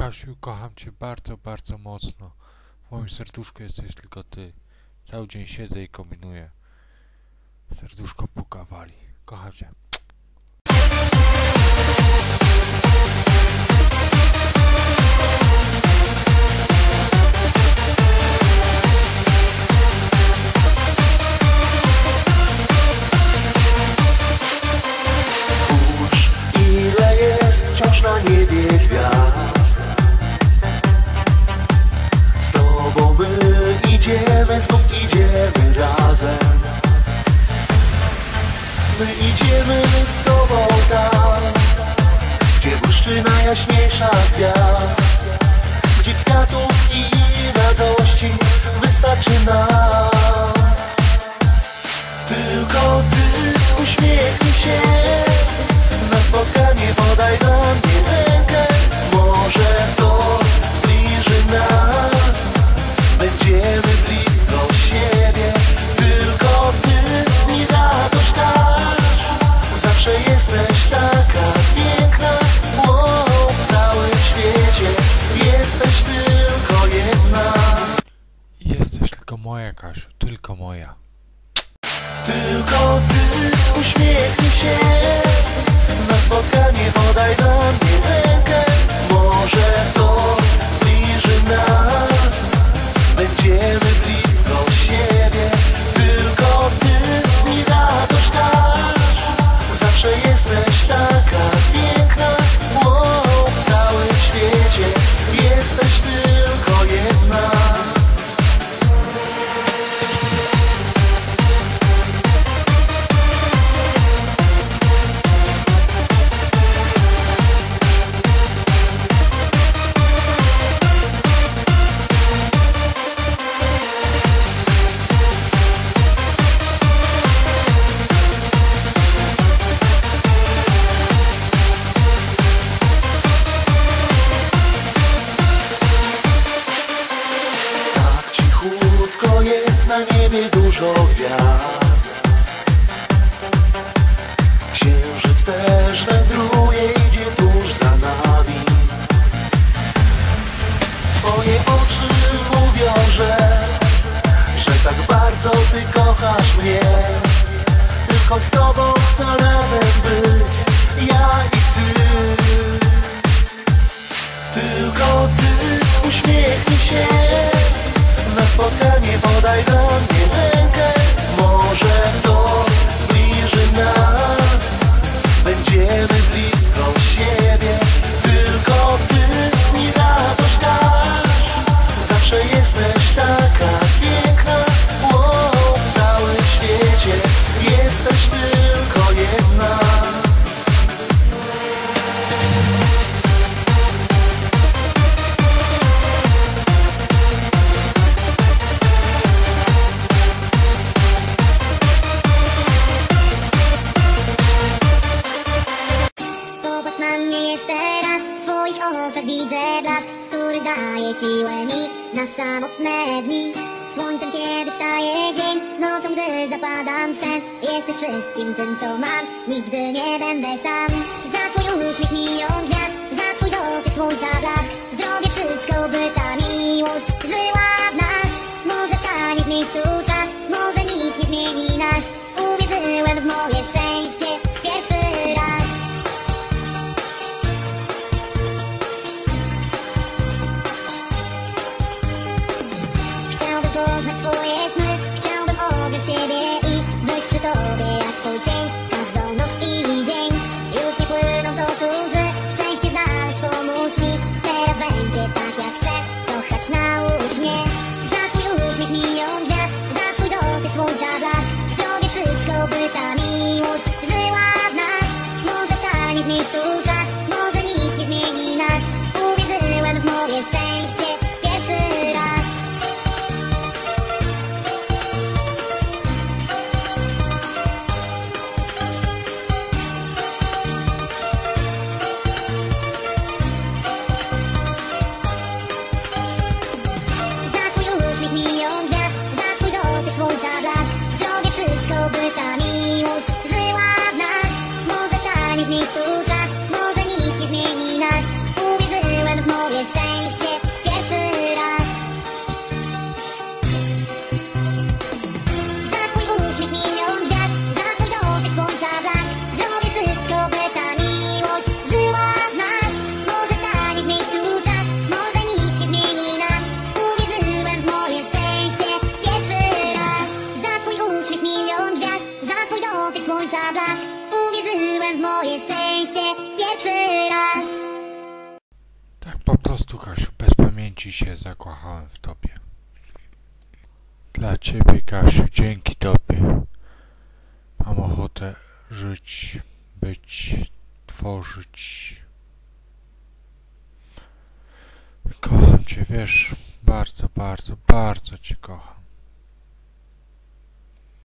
Kasiu, kocham cię bardzo, bardzo mocno. W moim serduszku jesteś tylko ty. Cały dzień siedzę i kombinuję. Serduszko puka wali. Kocham cię. Idziemy, znów idziemy razem. My idziemy z tobą tam Gdzie błyszczy najjaśniejsza gwiazd Gdzie kwiatów i radości wystarczy nam. Tylko tylko moja, Kasiu. Tylko moja. Tylko ty uśmiechnij się Na spotkanie podaj kochasz mnie. Tylko z tobą chcę razem być. Ja i ty. Tylko ty uśmiechnij się. Na spotkanie podaj do mnie Oczach widzę blask Który daje siłę mi Na samotne dni. Słońcem kiedy wstaje dzień Nocą gdy zapadam sen. Jesteś wszystkim tym co mam Nigdy nie będę sam. Za twój uśmiech milion gwiazd Za twój dotyk słońca blask. Zrobię wszystko by ta miłość Żyła Wierzyłem w moje szczęście pierwszy raz Tak po prostu, Kasiu, bez pamięci się zakochałem w tobie. Dla ciebie, Kasiu, dzięki tobie. Mam ochotę żyć, być, tworzyć. Kocham cię, wiesz, bardzo, bardzo, bardzo cię kocham.